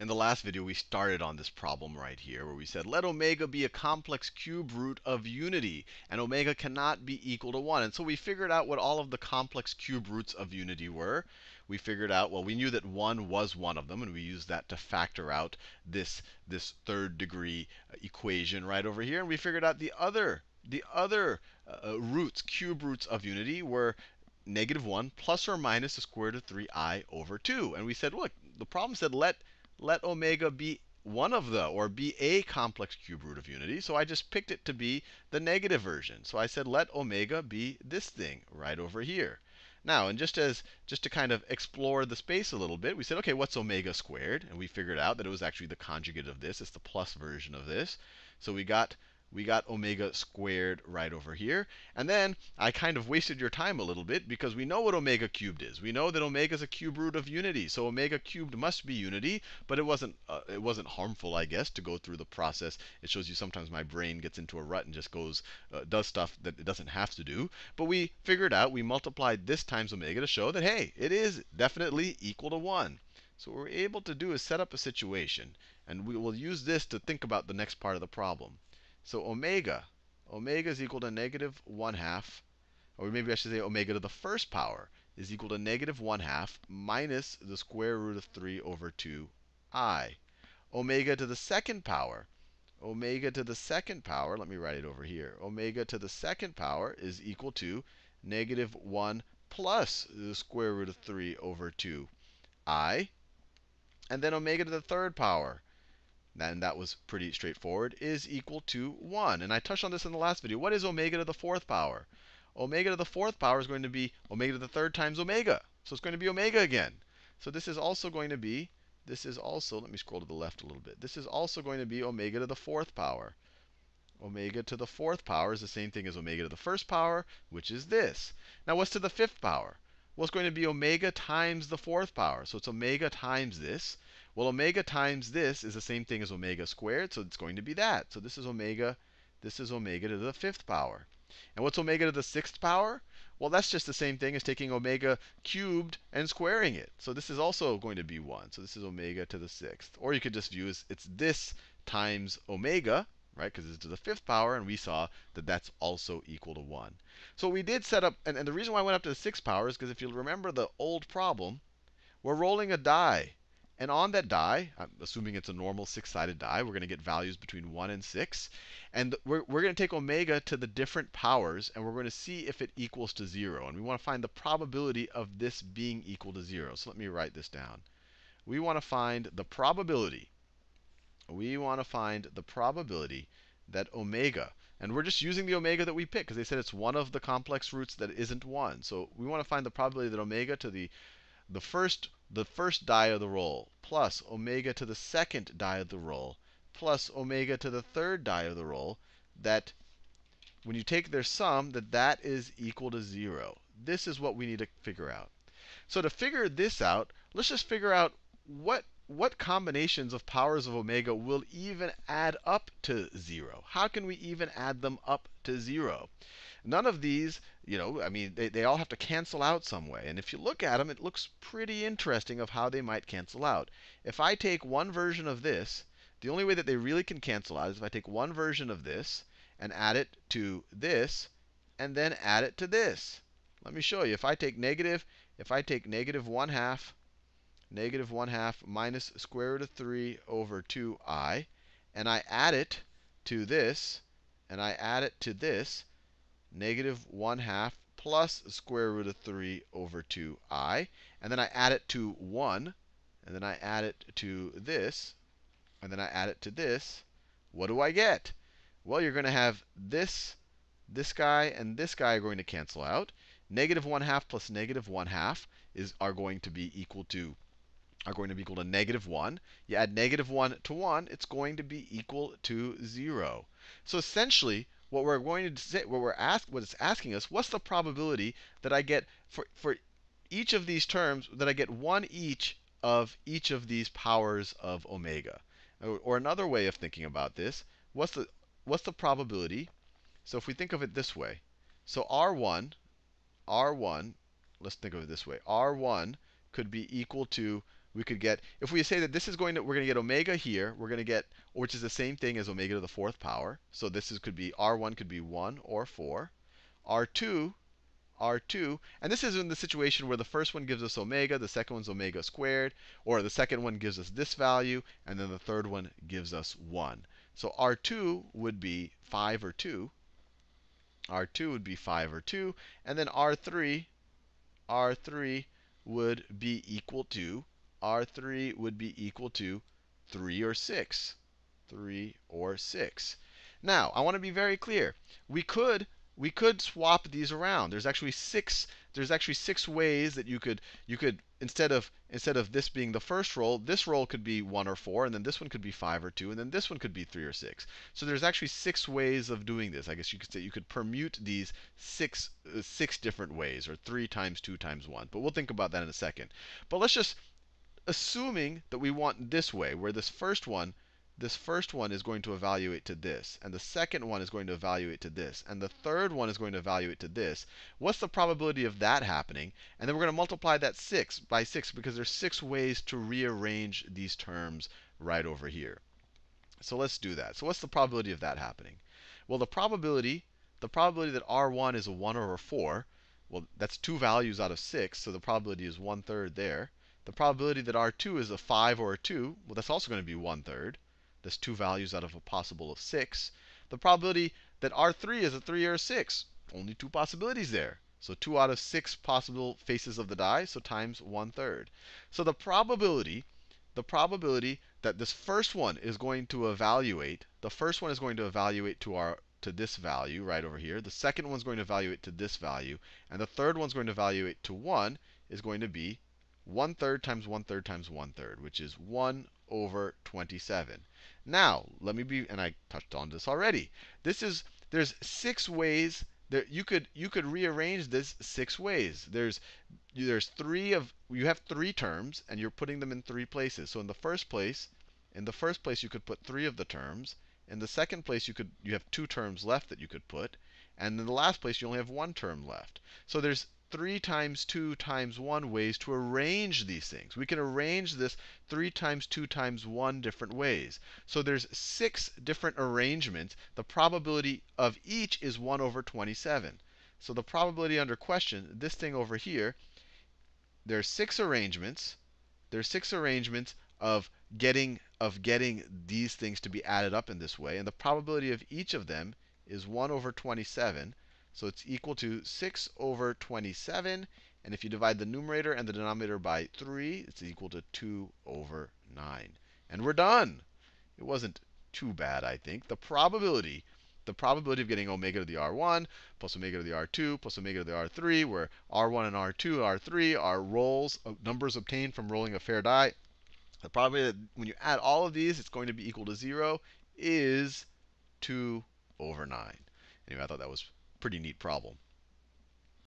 In the last video, we started on this problem right here where we said, let omega be a complex cube root of unity, and omega cannot be equal to 1. And so we figured out what all of the complex cube roots of unity were. We figured out, well, we knew that 1 was one of them, and we used that to factor out this, this third degree equation right over here. And we figured out the other, the other uh, roots, cube roots of unity were negative 1 plus or minus the square root of 3i over 2. And we said, look, the problem said let let omega be one of the, or be a complex cube root of unity. So I just picked it to be the negative version. So I said let omega be this thing right over here. Now, and just as just to kind of explore the space a little bit, we said, okay, what's omega squared? And we figured out that it was actually the conjugate of this. It's the plus version of this. So we got we got omega squared right over here. And then I kind of wasted your time a little bit because we know what omega cubed is. We know that omega is a cube root of unity. So omega cubed must be unity, but it wasn't uh, it wasn't harmful, I guess, to go through the process. It shows you sometimes my brain gets into a rut and just goes uh, does stuff that it doesn't have to do. But we figured out, we multiplied this times omega to show that hey, it is definitely equal to 1. So what we're able to do is set up a situation, and we will use this to think about the next part of the problem. So omega, omega is equal to negative 1 half, or maybe I should say omega to the first power is equal to negative 1 half minus the square root of 3 over 2i. Omega to the second power, omega to the second power, let me write it over here. Omega to the second power is equal to negative 1 plus the square root of 3 over 2i. And then omega to the third power and that was pretty straightforward, is equal to 1. And I touched on this in the last video. What is omega to the fourth power? Omega to the fourth power is going to be omega to the third times omega. So it's going to be omega again. So this is also going to be, this is also, let me scroll to the left a little bit. This is also going to be omega to the fourth power. Omega to the fourth power is the same thing as omega to the first power, which is this. Now what's to the fifth power? Well, it's going to be omega times the fourth power. So it's omega times this. Well, omega times this is the same thing as omega squared, so it's going to be that. So this is omega, this is omega to the fifth power. And what's omega to the sixth power? Well, that's just the same thing as taking omega cubed and squaring it. So this is also going to be 1. So this is omega to the sixth. Or you could just view as it's this times omega, right? Because it's to the fifth power, and we saw that that's also equal to 1. So we did set up, and, and the reason why I went up to the sixth power is because if you remember the old problem, we're rolling a die. And on that die, I'm assuming it's a normal six-sided die, we're going to get values between 1 and 6. And we're, we're going to take omega to the different powers, and we're going to see if it equals to 0. And we want to find the probability of this being equal to 0. So let me write this down. We want to find the probability. We want to find the probability that omega, and we're just using the omega that we picked, because they said it's one of the complex roots that isn't 1. So we want to find the probability that omega to the the first the first die of the roll plus omega to the second die of the roll plus omega to the third die of the roll that when you take their sum that that is equal to 0. This is what we need to figure out. So to figure this out, let's just figure out what what combinations of powers of omega will even add up to 0? How can we even add them up to 0? None of these, you know, I mean, they, they all have to cancel out some way. And if you look at them, it looks pretty interesting of how they might cancel out. If I take one version of this, the only way that they really can cancel out is if I take one version of this and add it to this, and then add it to this. Let me show you. If I take negative, if I take negative 1 half, negative 1 half minus square root of 3 over 2i, and I add it to this, and I add it to this, negative 1 half plus square root of 3 over 2i. And then I add it to 1. And then I add it to this. And then I add it to this. What do I get? Well, you're going to have this, this guy, and this guy are going to cancel out. Negative 1 half plus negative 1 half is, are going to be equal to are going to be equal to negative 1. You add negative 1 to 1, it's going to be equal to 0. So essentially, what we're going to say, what we're ask, what it's asking us, what's the probability that I get for for each of these terms that I get one each of each of these powers of omega? Or, or another way of thinking about this, what's the what's the probability? So if we think of it this way, so r1, r1, let's think of it this way, r1 could be equal to we could get, if we say that this is going to, we're going to get omega here, we're going to get, which is the same thing as omega to the fourth power. So this is, could be, R1 could be 1 or 4. R2, R2, and this is in the situation where the first one gives us omega, the second one's omega squared, or the second one gives us this value, and then the third one gives us 1. So R2 would be 5 or 2. R2 would be 5 or 2. And then R3, R3 would be equal to, R3 would be equal to 3 or 6. 3 or 6. Now, I want to be very clear. We could we could swap these around. There's actually six there's actually six ways that you could you could instead of instead of this being the first roll, this roll could be one or four, and then this one could be five or two, and then this one could be three or six. So there's actually six ways of doing this. I guess you could say you could permute these six uh, six different ways, or three times two times one. But we'll think about that in a second. But let's just assuming that we want this way, where this first one this first one is going to evaluate to this, and the second one is going to evaluate to this, and the third one is going to evaluate to this. What's the probability of that happening? And then we're going to multiply that 6 by 6 because there's six ways to rearrange these terms right over here. So let's do that. So what's the probability of that happening? Well, the probability, the probability that R1 is a 1 over 4, well, that's two values out of 6, so the probability is 1 third there. The probability that R2 is a 5 or a 2, well, that's also going to be 1 third. That's two values out of a possible of 6. The probability that R3 is a 3 or a 6, only two possibilities there. So 2 out of 6 possible faces of the die, so times 1 third. So the probability, the probability that this first one is going to evaluate, the first one is going to evaluate to our to this value right over here. The second one's going to evaluate to this value. And the third one's going to evaluate to 1 is going to be 1 third times 1 third times 1 third, which is 1 over 27. Now, let me be, and I touched on this already. This is, there's six ways that you could you could rearrange this six ways. There's there's three of you have three terms and you're putting them in three places. So in the first place, in the first place you could put three of the terms. In the second place you could you have two terms left that you could put. And in the last place you only have one term left. So there's 3 times 2 times 1 ways to arrange these things. We can arrange this 3 times 2 times 1 different ways. So there's six different arrangements. The probability of each is 1 over 27. So the probability under question, this thing over here, there's six arrangements. There's six arrangements of getting of getting these things to be added up in this way. And the probability of each of them is 1 over 27. So it's equal to 6 over 27. And if you divide the numerator and the denominator by 3, it's equal to 2 over 9. And we're done. It wasn't too bad, I think. The probability, the probability of getting omega to the r1 plus omega to the r2 plus omega to the r3, where r1 and r2, r3 are rolls, numbers obtained from rolling a fair die. The probability that when you add all of these, it's going to be equal to 0 is 2 over 9. Anyway, I thought that was pretty neat problem.